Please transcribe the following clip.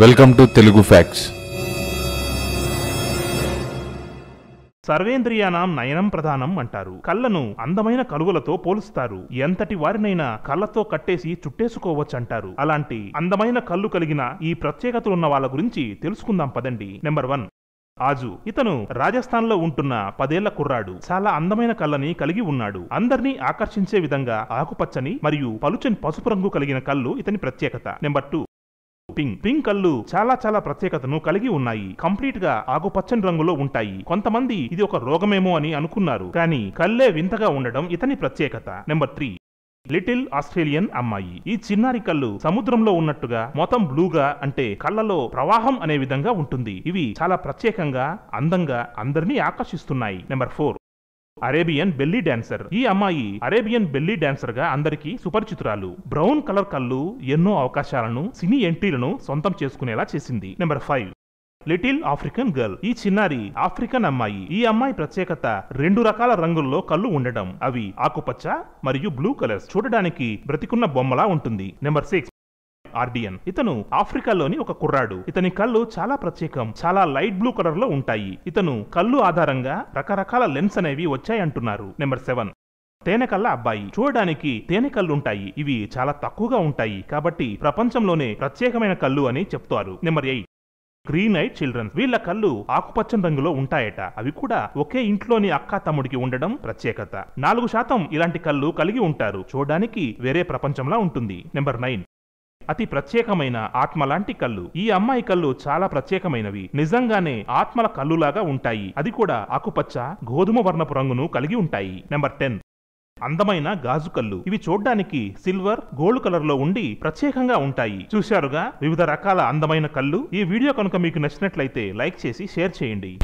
Welcome to Telugu facts. సర్వేంద్రియానాం నయనం ప్రధానం అంటారు. కళ్ళను అందమైన కలువలతో పోలుస్తారు. ఎంతటి వారినైనా కళ్ళతో కట్టేసి చుట్టేసుకోవచ్చంటారు. అలాంటి అందమైన కళ్ళు కలిగిన ఈ ప్రత్యేకతలున్న వాళ్ళ గురించి తెలుసుకుందాం పదండి. Number one. ఆజు. ఇతను రాజస్థాన్లో ఉంటున్న పదేళ్ళ కుర్రాడు. చాలా అందమైన కళ్ళని కలిగి ఉన్నాడు. అందర్నీ ఆకర్షించే విధంగా ఆకుపచ్చని మరియు పలుచని పసుపు రంగు కలిగిన కళ్ళు ఇతని ప్రత్యేకత. Number two. పింక్. పింక్ కళ్ళు చాలా చాలా ప్రత్యేకతను కలిగి ఉన్నాయి. కంప్లీట్గా ఆకుపచ్చని రంగులో ఉంటాయి. కొంతమంది ఇది ఒక రోగమేమో అని అనుకున్నారు. కానీ కళ్ళే వింతగా ఉండడం ఇతని ప్రత్యేకత. Number three. లిటిల్ ఆస్ట్రేలియన్ అమ్మాయి. ఈ చిన్నారి కళ్ళు సముద్రంలో ఉన్నట్టుగా మొత్తం బ్లూగా అంటే కళ్ళలో ప్రవాహం అనే విధంగా ఉంటుంది. ఇవి చాలా ప్రత్యేకంగా అందంగా అందరినీ ఆకర్షిస్తున్నాయి. Number four. Arabian belly dancer. ఈ అమ్మాయి అరేబియన్ బెల్లీ డాన్సర్గా అందరికీ సుపరిచితురాలు. బ్రౌన్ కలర్ కళ్ళు ఎన్నో అవకాశాలను సినీ ఎంట్రీలను సొంతం చేసుకునేలా చేసింది. Number five. Little African girl. ఈ చిన్నారి ఆఫ్రికన్ అమ్మాయి. ఈ అమ్మాయి ప్రత్యేకత రెండు రకాల రంగుల్లో కళ్ళు ఉండడం. అవి ఆకుపచ్చ మరియు బ్లూ కలర్స్. చూడడానికి బ్రతికున్న బొమ్మలా ఉంటుంది. Number six. ఆర్డియన్. ఇతను ఆఫ్రికాలోని ఒక కుర్రాడు. ఇతని కళ్ళు చాలా ప్రత్యేకం చాలా లైట్ బ్లూ కలర్లో ఉంటాయి. ఇతను కళ్ళు ఆధారంగా రకరకాల లెన్స్ అనేవి వచ్చాయంటున్నారు. Number seven. తేనెకళ్ళ అబ్బాయి. చూడడానికి తేనె కళ్ళు ఉంటాయి ఇవి చాలా తక్కువగా ఉంటాయి. కాబట్టి ప్రపంచంలోనే ప్రత్యేకమైన కళ్ళు అని చెప్తారు. Number eight. Green eyed childrens. వీళ్ళ కళ్ళు ఆకుపచ్చని రంగులో ఉంటాయట. అవి కూడా ఒకే ఇంట్లోని అక్క తమ్ముడికి ఉండడం ప్రత్యేకత. నాలుగు శాతం ఇలాంటి కళ్ళు కలిగి ఉంటారు. చూడడానికి వేరే ప్రపంచంలా ఉంటుంది. Number nine. అతి ప్రత్యేకమైన ఆత్మ లాంటి కళ్ళు. ఈ అమ్మాయి కళ్ళు చాలా ప్రత్యేకమైనవి. నిజంగానే ఆత్మల కళ్ళులాగా ఉంటాయి. అది కూడా ఆకుపచ్చ గోధుమ వర్ణపు రంగును కలిగి ఉంటాయి. Number ten. అందమైన గాజు కళ్ళు. ఇవి చూడ్డానికి సిల్వర్ గోల్డ్ కలర్లో ఉండి ప్రత్యేకంగా ఉంటాయి. చూశారుగా? వివిధ రకాల అందమైన కళ్ళు. ఈ వీడియో కనుక మీకు నచ్చినట్లయితే లైక్ చేసి షేర్ చేయండి.